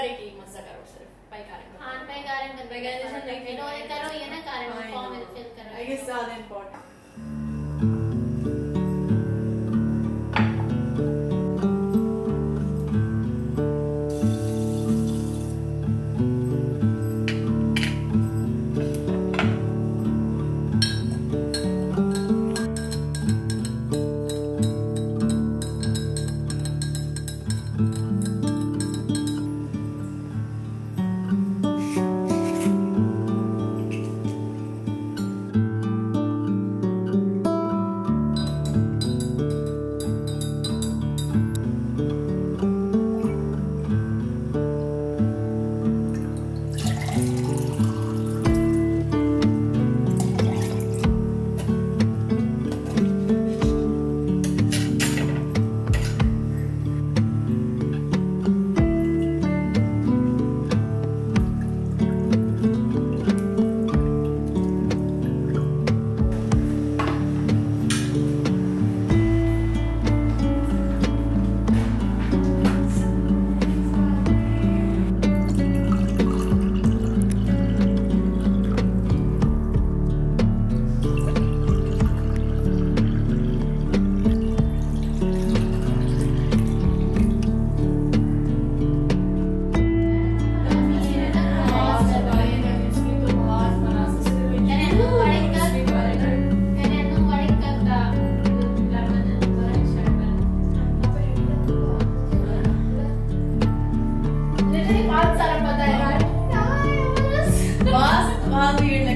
करे एक मज़ा करो सिर्फ़ बाय कारण हाँ बाय कारण कर कारण नहीं करो ये ना कारण फॉर्म know. फिल करो आई गेस ज़्यादा important love you.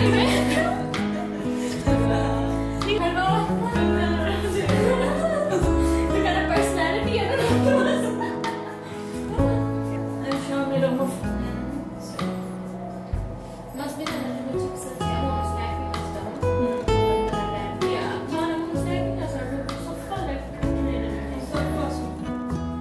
Amen.